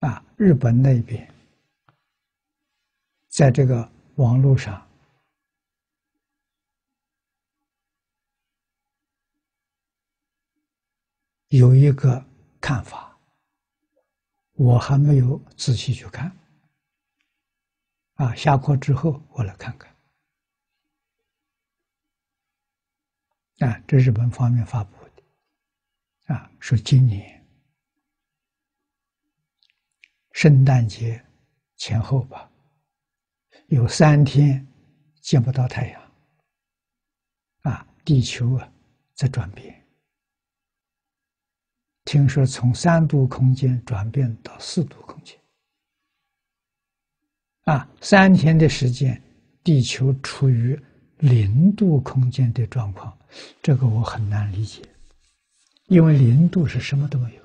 啊日本那边，在这个网络上有一个看法，我还没有仔细去看。啊，下课之后我来看看。啊，这日本方面发布的，啊，说今年。圣诞节前后吧，有三天见不到太阳，啊，地球啊在转变。听说从三度空间转变到四度空间，啊，三天的时间，地球处于零度空间的状况，这个我很难理解，因为零度是什么都没有。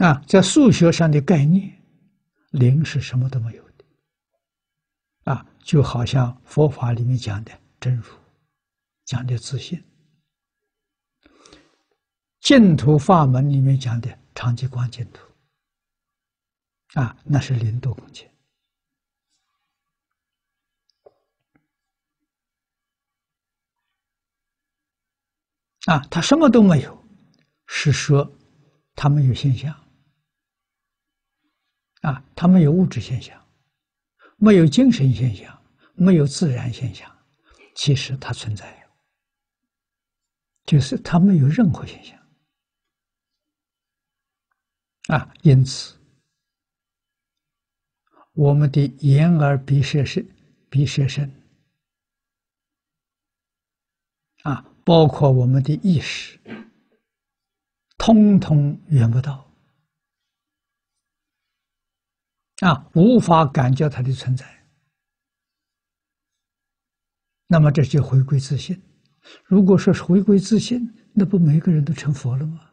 啊，在数学上的概念，零是什么都没有的。啊，就好像佛法里面讲的真如，讲的自信；净土法门里面讲的长寂光净土，啊，那是零度空间。啊，他什么都没有，是说他没有现象。啊，它没有物质现象，没有精神现象，没有自然现象，其实它存在，就是它没有任何现象。啊，因此，我们的眼耳鼻舌身、鼻舌身，啊，包括我们的意识，通通圆不到。啊，无法感觉它的存在，那么这就回归自信。如果说是回归自信，那不每个人都成佛了吗？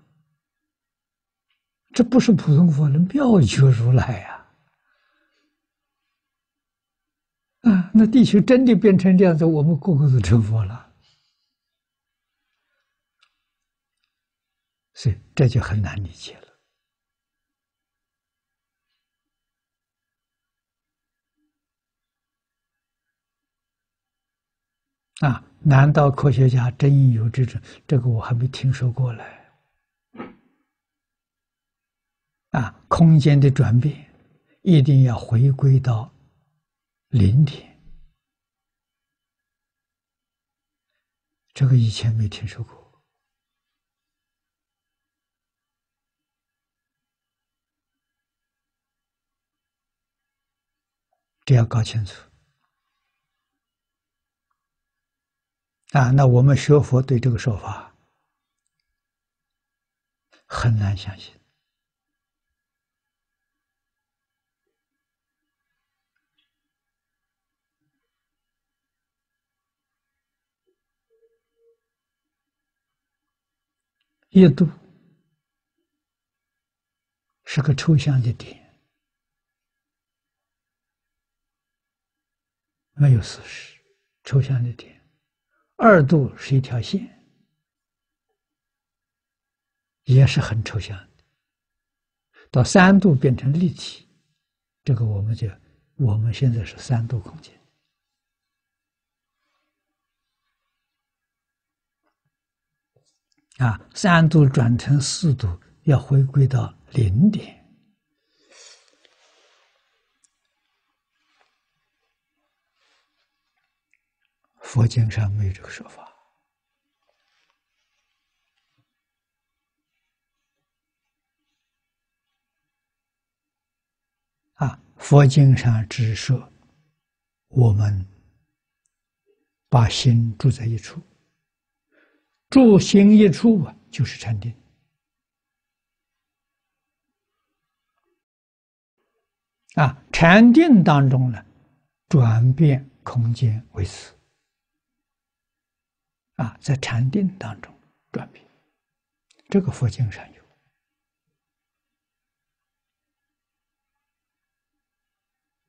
这不是普通佛能，妙觉如来呀！啊，那地球真的变成这样子，我们个个都成佛了，所以这就很难理解了。啊，难道科学家真有这种？这个我还没听说过嘞。啊，空间的转变一定要回归到零点，这个以前没听说过，这要搞清楚。啊，那我们学佛对这个说法很难相信。一度是个抽象的点，没有事实，抽象的点。二度是一条线，也是很抽象的。到三度变成立体，这个我们就我们现在是三度空间啊，三度转成四度，要回归到零点。佛经上没有这个说法啊！佛经上只说我们把心住在一处，住心一处啊，就是禅定啊。禅定当中呢，转变空间为此。啊，在禅定当中转变，这个佛经上有。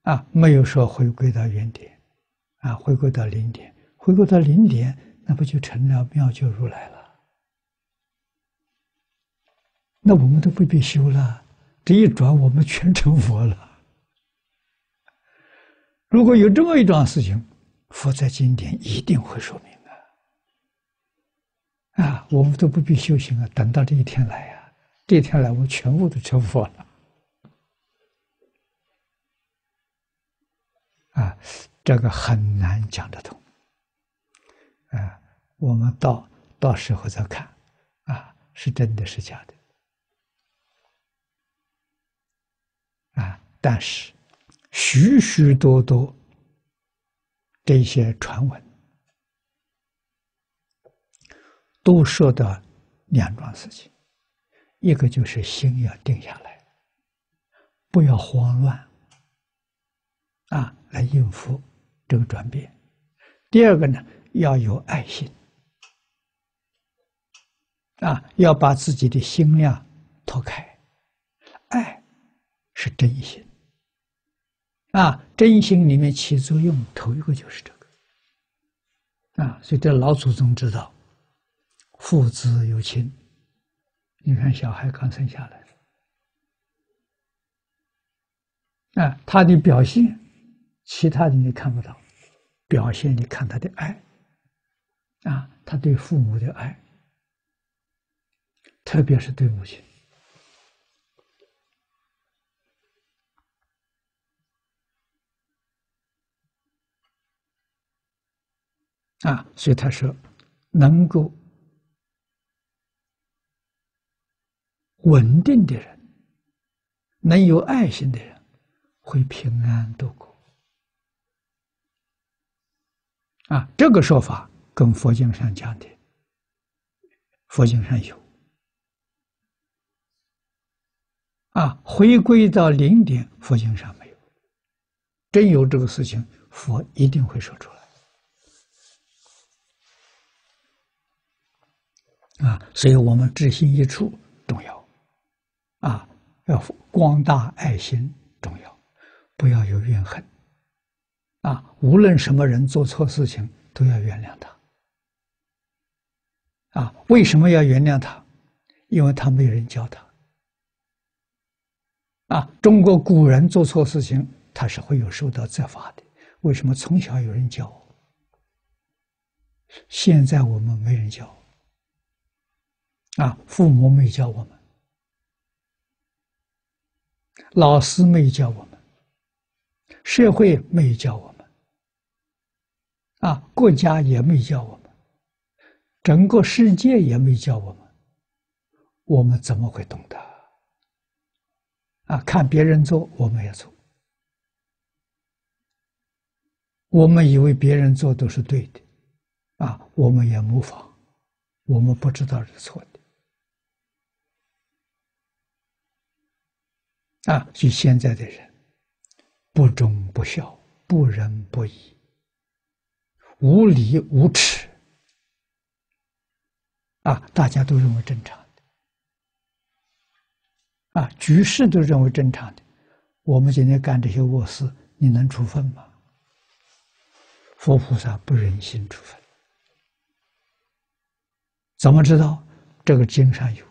啊，没有说回归到原点，啊，回归到零点，回归到零点，那不就成了妙觉如来了？那我们都不必修了，这一转我们全成佛了。如果有这么一桩事情，佛在经典一定会说明啊！我们都不必修行啊，等到这一天来呀，这一天来，我全部都成佛了。啊，这个很难讲得通。啊，我们到到时候再看，啊，是真的是假的。啊，但是。许许多多这些传闻，都说到两桩事情：一个就是心要定下来，不要慌乱，啊，来应付这个转变；第二个呢，要有爱心，啊，要把自己的心量拓开，爱是真心。啊，真心里面起作用，头一个就是这个。啊，所以这老祖宗知道，父子有亲。你看小孩刚生下来，啊，他的表现，其他的你看不到，表现你看他的爱，啊，他对父母的爱，特别是对母亲。啊，所以他说，能够稳定的人，能有爱心的人，会平安度过。啊，这个说法跟佛经上讲的，佛经上有。啊，回归到零点，佛经上没有。真有这个事情，佛一定会说出来。啊，所以我们知心一处，啊，要光大爱心重要，不要有怨恨，啊，无论什么人做错事情都要原谅他，啊，为什么要原谅他？因为他没有人教他，啊，中国古人做错事情他是会有受到责罚的，为什么从小有人教？现在我们没人教。啊，父母没教我们，老师没教我们，社会没教我们，啊，国家也没教我们，整个世界也没教我们，我们怎么会懂得？啊，看别人做，我们也做，我们以为别人做都是对的，啊，我们也模仿，我们不知道是错的。啊，就现在的人，不忠不孝，不仁不义，无礼无耻，啊，大家都认为正常的，啊，局势都认为正常的，我们今天干这些恶事，你能处分吗？佛菩萨不忍心处分，怎么知道？这个经上有。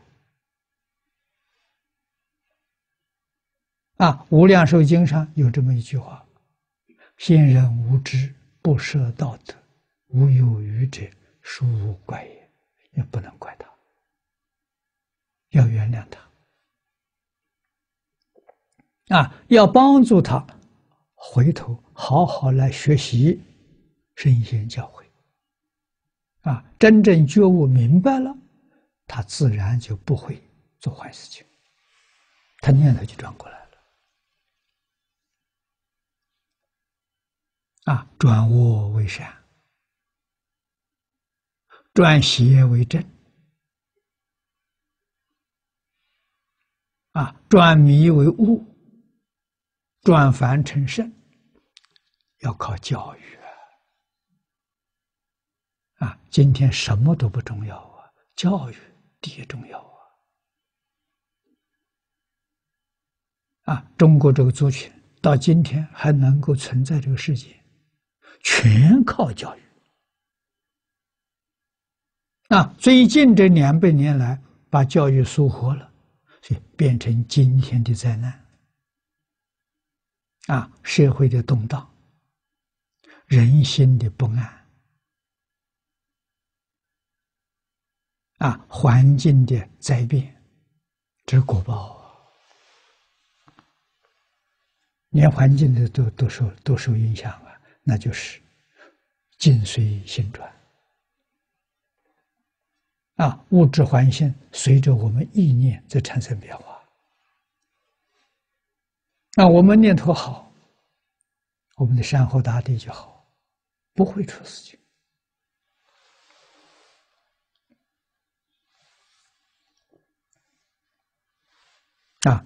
啊，《无量寿经》上有这么一句话：“先人无知，不舍道德，无有余者，殊无怪也。”也不能怪他，要原谅他。啊，要帮助他回头好好来学习圣贤教诲。啊，真正觉悟明白了，他自然就不会做坏事情，他念头就转过来。啊，转恶为善，转邪为正，啊，转迷为悟，转凡成圣，要靠教育啊！啊，今天什么都不重要啊，教育第一重要啊！啊，中国这个族群到今天还能够存在这个世界。全靠教育啊！最近这两百年来，把教育疏忽了，所以变成今天的灾难。啊，社会的动荡，人心的不安，啊，环境的灾变，这是果报啊！连环境的都都受都受影响了，那就是境随心转啊，物质环境随着我们意念在产生变化。那我们念头好，我们的山河大地就好，不会出事情。啊，